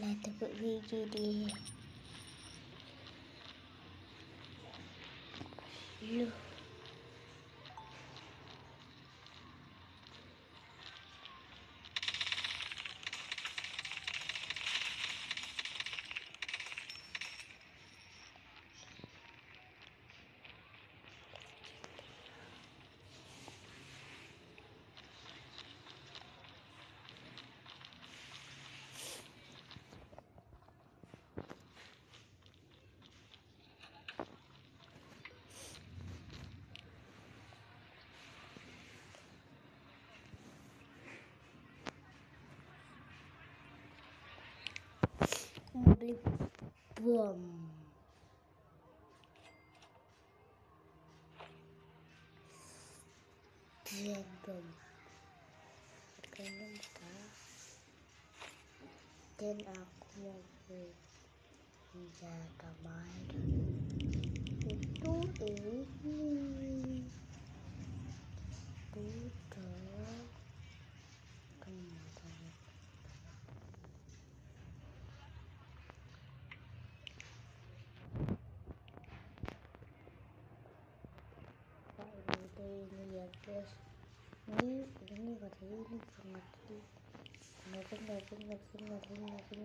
lihat dulu gigi di lu goblin boom boom boom ganun ka then ako mag sa kamay ito eh ito eh Yes. Ni ini berarti ini berarti. Mungkin mungkin mungkin mungkin mungkin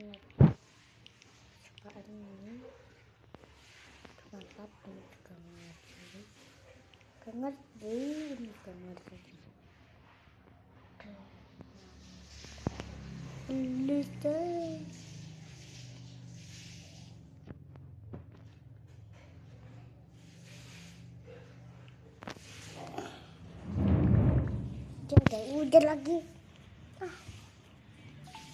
cobaan ini mantap ini juga mengerti. Kengerti ini juga mengerti. Understand. Hujan lagi. Ah.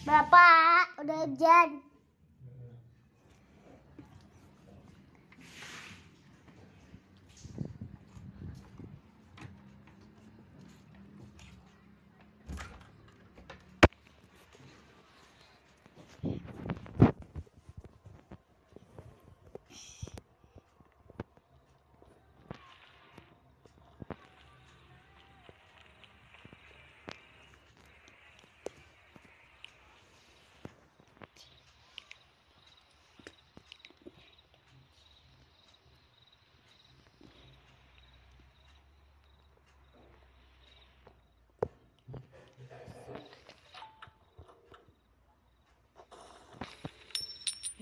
bapak udah hujan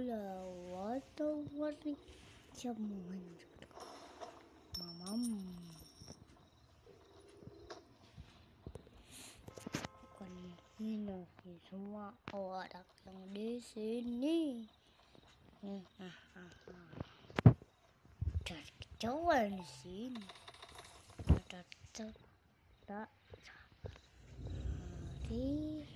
là 我都我的小门，妈妈。Minum semua orang yang di sini. Ada kecoa di sini. Ada kecoa. Ada. Jadi.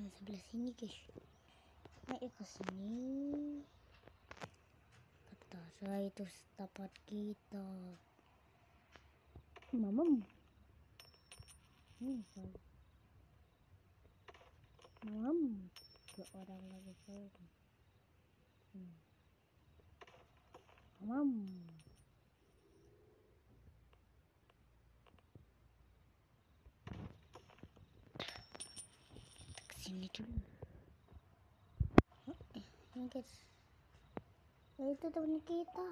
nah sebelah sini guys. Naik ke sini. Kata itu tempat kita mamam ini mamam dua orang lagi sorry. Hmm. Yang guys. Ay, ito daw nakita.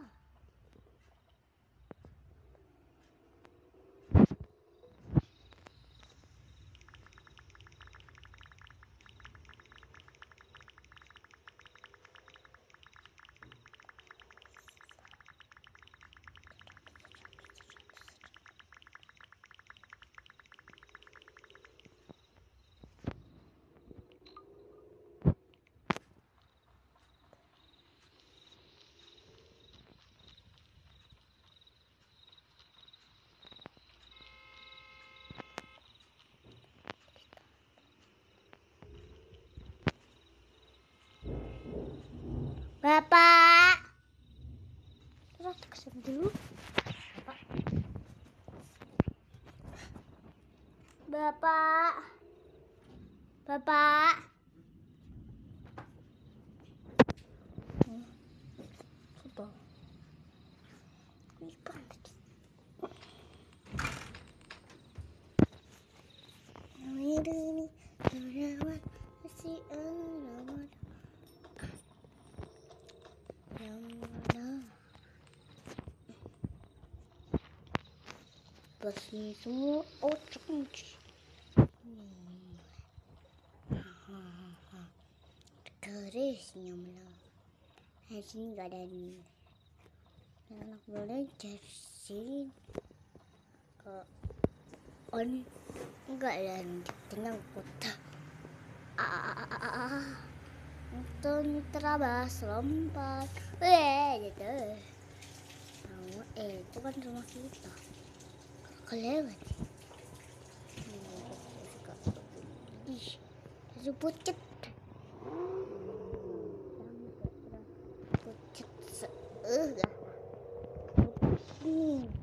Bapak. Bapak. Bersih semua otak kunci. Kerisnya malah. Di sini gak ada ini. Anak belajar sini ke on enggak ada tinggal kota. Ah, Nonton terabas lompat. Weh, gitu. Oh, eh, itu kan rumah kita. клевать. Зубочек. Зубочек. Зубочек.